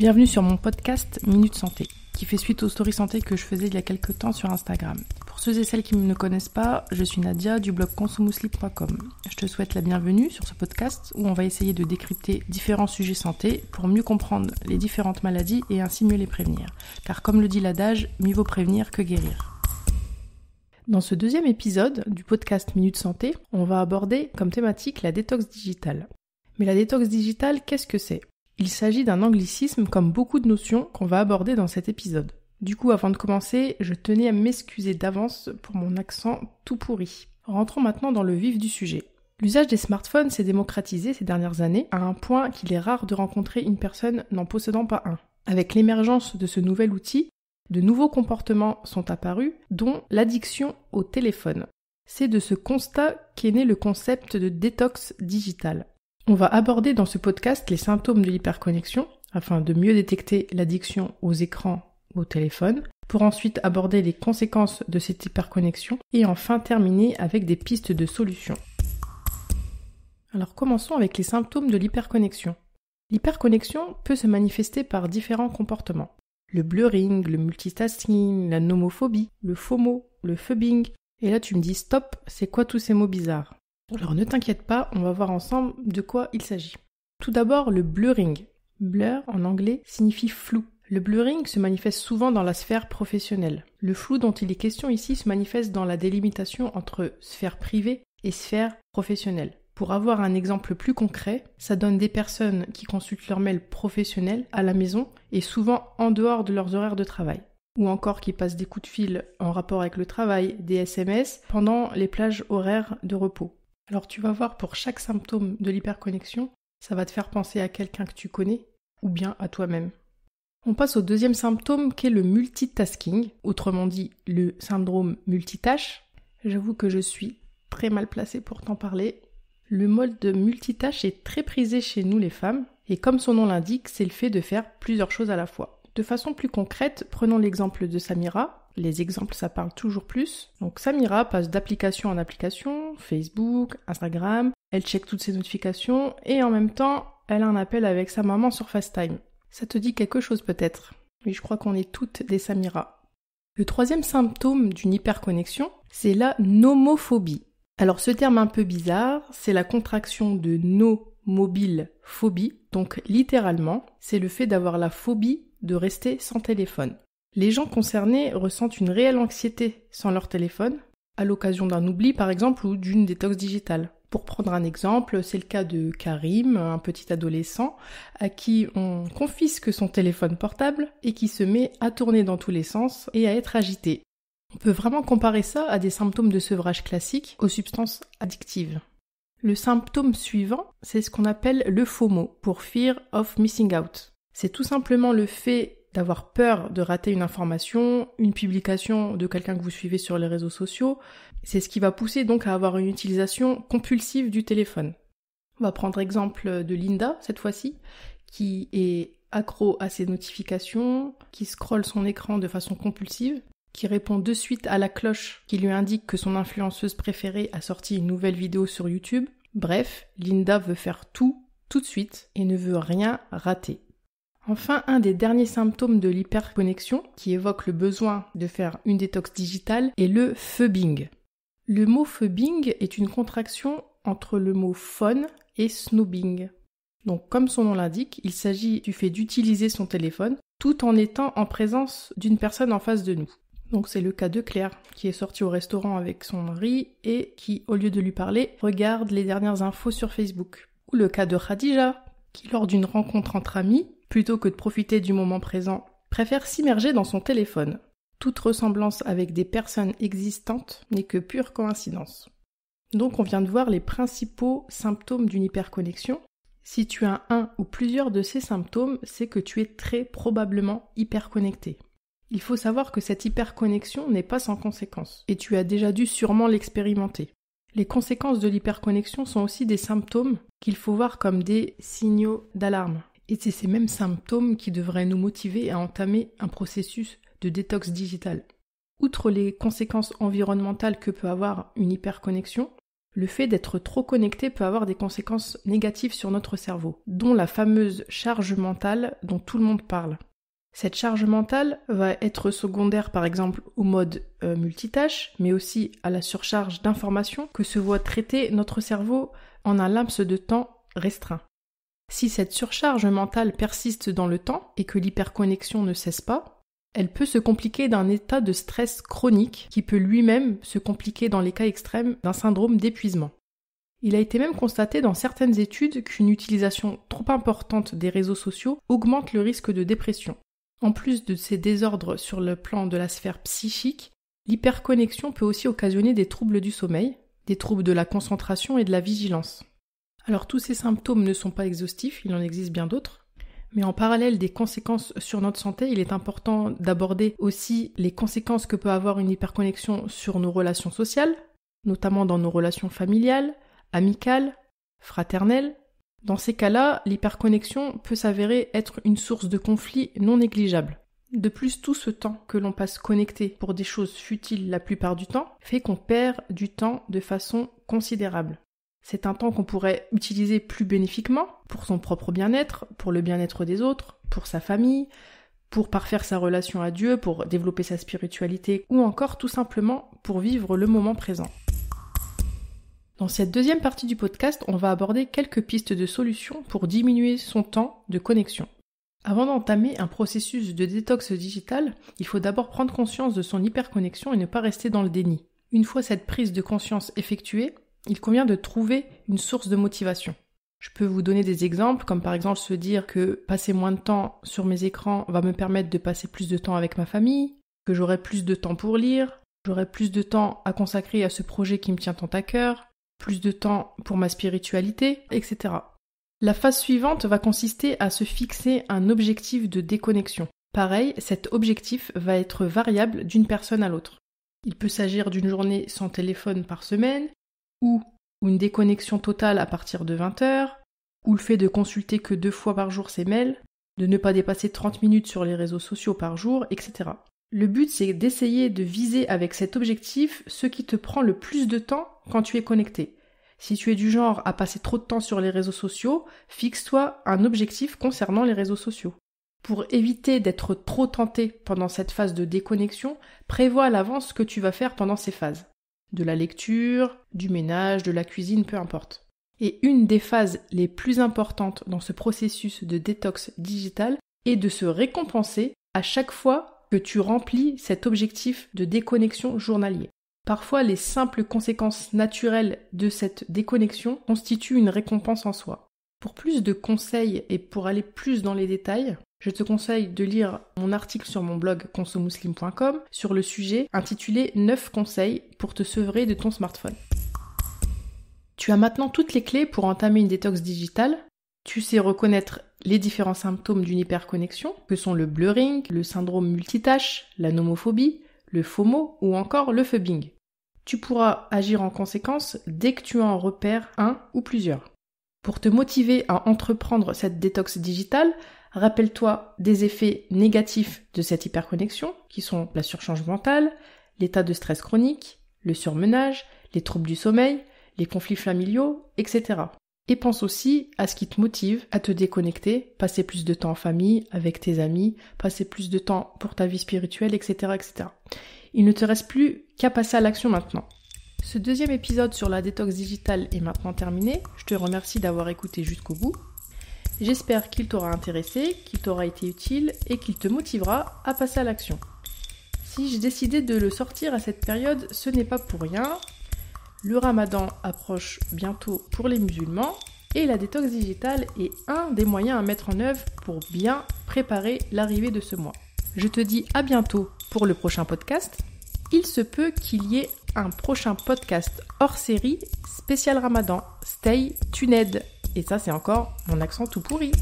Bienvenue sur mon podcast Minute Santé, qui fait suite aux stories santé que je faisais il y a quelques temps sur Instagram. Pour ceux et celles qui ne me connaissent pas, je suis Nadia du blog consumousleep.com. Je te souhaite la bienvenue sur ce podcast où on va essayer de décrypter différents sujets santé pour mieux comprendre les différentes maladies et ainsi mieux les prévenir. Car comme le dit l'adage, mieux vaut prévenir que guérir. Dans ce deuxième épisode du podcast Minute Santé, on va aborder comme thématique la détox digitale. Mais la détox digitale, qu'est-ce que c'est? Il s'agit d'un anglicisme comme beaucoup de notions qu'on va aborder dans cet épisode. Du coup, avant de commencer, je tenais à m'excuser d'avance pour mon accent tout pourri. Rentrons maintenant dans le vif du sujet. L'usage des smartphones s'est démocratisé ces dernières années à un point qu'il est rare de rencontrer une personne n'en possédant pas un. Avec l'émergence de ce nouvel outil, de nouveaux comportements sont apparus, dont l'addiction au téléphone. C'est de ce constat qu'est né le concept de détox digital. On va aborder dans ce podcast les symptômes de l'hyperconnexion, afin de mieux détecter l'addiction aux écrans ou au téléphone, pour ensuite aborder les conséquences de cette hyperconnexion, et enfin terminer avec des pistes de solutions. Alors commençons avec les symptômes de l'hyperconnexion. L'hyperconnexion peut se manifester par différents comportements le blurring, le multitasking, la nomophobie, le FOMO, le phubbing. Et là, tu me dis stop, c'est quoi tous ces mots bizarres? Alors ne t'inquiète pas, on va voir ensemble de quoi il s'agit. Tout d'abord, le blurring. Blur en anglais signifie flou. Le blurring se manifeste souvent dans la sphère professionnelle. Le flou dont il est question ici se manifeste dans la délimitation entre sphère privée et sphère professionnelle. Pour avoir un exemple plus concret, ça donne des personnes qui consultent leur mail professionnel à la maison et souvent en dehors de leurs horaires de travail. Ou encore qui passent des coups de fil en rapport avec le travail, des SMS, pendant les plages horaires de repos. Alors tu vas voir pour chaque symptôme de l'hyperconnexion, ça va te faire penser à quelqu'un que tu connais ou bien à toi-même. On passe au deuxième symptôme qui est le multitasking, autrement dit le syndrome multitâche. J'avoue que je suis très mal placée pour t'en parler, le mode de multitâche est très prisé chez nous les femmes, et comme son nom l'indique, c'est le fait de faire plusieurs choses à la fois. De façon plus concrète, prenons l'exemple de Samira. Les exemples, ça parle toujours plus. Donc Samira passe d'application en application, Facebook, Instagram, elle check toutes ses notifications, et en même temps, elle a un appel avec sa maman sur FaceTime. Ça te dit quelque chose peut-être? Oui, je crois qu'on est toutes des Samira. Le troisième symptôme d'une hyperconnexion, c'est la nomophobie. Alors ce terme un peu bizarre, c'est la contraction de no mobile phobie, donc littéralement, c'est le fait d'avoir la phobie de rester sans téléphone. Les gens concernés ressentent une réelle anxiété sans leur téléphone, à l'occasion d'un oubli par exemple ou d'une détox digitale. Pour prendre un exemple, c'est le cas de Karim, un petit adolescent, à qui on confisque son téléphone portable et qui se met à tourner dans tous les sens et à être agité. On peut vraiment comparer ça à des symptômes de sevrage classiques aux substances addictives. Le symptôme suivant, c'est ce qu'on appelle le FOMO, pour Fear of Missing Out. C'est tout simplement le fait d'avoir peur de rater une information, une publication de quelqu'un que vous suivez sur les réseaux sociaux. C'est ce qui va pousser donc à avoir une utilisation compulsive du téléphone. On va prendre exemple de Linda cette fois-ci, qui est accro à ses notifications, qui scrolle son écran de façon compulsive qui répond de suite à la cloche qui lui indique que son influenceuse préférée a sorti une nouvelle vidéo sur YouTube. Bref, Linda veut faire tout tout de suite et ne veut rien rater. Enfin, un des derniers symptômes de l'hyperconnexion qui évoque le besoin de faire une détox digitale est le phubbing. Le mot phubbing est une contraction entre le mot phone et snoobing. Donc, comme son nom l'indique, il s'agit du fait d'utiliser son téléphone tout en étant en présence d'une personne en face de nous. Donc c'est le cas de Claire qui est sortie au restaurant avec son mari et qui, au lieu de lui parler, regarde les dernières infos sur Facebook. Ou le cas de Khadija qui, lors d'une rencontre entre amis, plutôt que de profiter du moment présent, préfère s'immerger dans son téléphone. Toute ressemblance avec des personnes existantes n'est que pure coïncidence. Donc on vient de voir les principaux symptômes d'une hyperconnexion. Si tu as un ou plusieurs de ces symptômes, c'est que tu es très probablement hyperconnecté. Il faut savoir que cette hyperconnexion n'est pas sans conséquences, et tu as déjà dû sûrement l'expérimenter. Les conséquences de l'hyperconnexion sont aussi des symptômes qu'il faut voir comme des signaux d'alarme. Et c'est ces mêmes symptômes qui devraient nous motiver à entamer un processus de détox digital. Outre les conséquences environnementales que peut avoir une hyperconnexion, Le fait d'être trop connecté peut avoir des conséquences négatives sur notre cerveau, dont la fameuse charge mentale dont tout le monde parle. Cette charge mentale va être secondaire par exemple au mode euh, multitâche, mais aussi à la surcharge d'informations que se voit traiter notre cerveau en un laps de temps restreint. Si cette surcharge mentale persiste dans le temps et que l'hyperconnexion ne cesse pas, elle peut se compliquer d'un état de stress chronique qui peut lui-même se compliquer dans les cas extrêmes d'un syndrome d'épuisement. Il a été même constaté dans certaines études qu'une utilisation trop importante des réseaux sociaux augmente le risque de dépression. En plus de ces désordres sur le plan de la sphère psychique, l'hyperconnexion peut aussi occasionner des troubles du sommeil, des troubles de la concentration et de la vigilance. Alors tous ces symptômes ne sont pas exhaustifs, il en existe bien d'autres. Mais en parallèle des conséquences sur notre santé, il est important d'aborder aussi les conséquences que peut avoir une hyperconnexion sur nos relations sociales, notamment dans nos relations familiales, amicales, fraternelles, dans ces cas-là, l'hyperconnexion peut s'avérer être une source de conflit non négligeable. De plus, tout ce temps que l'on passe connecté pour des choses futiles la plupart du temps fait qu'on perd du temps de façon considérable. C'est un temps qu'on pourrait utiliser plus bénéfiquement pour son propre bien-être, pour le bien-être des autres, pour sa famille, pour parfaire sa relation à Dieu, pour développer sa spiritualité ou encore tout simplement pour vivre le moment présent. Dans cette deuxième partie du podcast, on va aborder quelques pistes de solutions pour diminuer son temps de connexion. Avant d'entamer un processus de détox digital, il faut d'abord prendre conscience de son hyperconnexion et ne pas rester dans le déni. Une fois cette prise de conscience effectuée, il convient de trouver une source de motivation. Je peux vous donner des exemples, comme par exemple se dire que passer moins de temps sur mes écrans va me permettre de passer plus de temps avec ma famille, que j'aurai plus de temps pour lire, j'aurai plus de temps à consacrer à ce projet qui me tient tant à cœur, plus de temps pour ma spiritualité, etc. La phase suivante va consister à se fixer un objectif de déconnexion. Pareil, cet objectif va être variable d'une personne à l'autre. Il peut s'agir d'une journée sans téléphone par semaine, ou une déconnexion totale à partir de 20 heures, ou le fait de consulter que deux fois par jour ses mails, de ne pas dépasser 30 minutes sur les réseaux sociaux par jour, etc. Le but, c'est d'essayer de viser avec cet objectif ce qui te prend le plus de temps quand tu es connecté. Si tu es du genre à passer trop de temps sur les réseaux sociaux, fixe-toi un objectif concernant les réseaux sociaux. Pour éviter d'être trop tenté pendant cette phase de déconnexion, prévois à l'avance ce que tu vas faire pendant ces phases. De la lecture, du ménage, de la cuisine, peu importe. Et une des phases les plus importantes dans ce processus de détox digital est de se récompenser à chaque fois que tu remplis cet objectif de déconnexion journalier. Parfois, les simples conséquences naturelles de cette déconnexion constituent une récompense en soi. Pour plus de conseils et pour aller plus dans les détails, je te conseille de lire mon article sur mon blog consomuslim.com sur le sujet intitulé 9 conseils pour te sevrer de ton smartphone. Tu as maintenant toutes les clés pour entamer une détox digitale. Tu sais reconnaître les différents symptômes d'une hyperconnexion, que sont le blurring, le syndrome multitâche, la nomophobie, le FOMO ou encore le phubbing. Tu pourras agir en conséquence dès que tu en repères un ou plusieurs. Pour te motiver à entreprendre cette détox digitale, rappelle-toi des effets négatifs de cette hyperconnexion, qui sont la surchange mentale, l'état de stress chronique, le surmenage, les troubles du sommeil, les conflits familiaux, etc. Et pense aussi à ce qui te motive à te déconnecter, passer plus de temps en famille, avec tes amis, passer plus de temps pour ta vie spirituelle, etc. etc. Il ne te reste plus qu'à passer à l'action maintenant. Ce deuxième épisode sur la détox digitale est maintenant terminé. Je te remercie d'avoir écouté jusqu'au bout. J'espère qu'il t'aura intéressé, qu'il t'aura été utile et qu'il te motivera à passer à l'action. Si j'ai décidé de le sortir à cette période, ce n'est pas pour rien. Le ramadan approche bientôt pour les musulmans et la détox digitale est un des moyens à mettre en œuvre pour bien préparer l'arrivée de ce mois. Je te dis à bientôt pour le prochain podcast. Il se peut qu'il y ait un prochain podcast hors série spécial ramadan. Stay tuned. Et ça c'est encore mon accent tout pourri.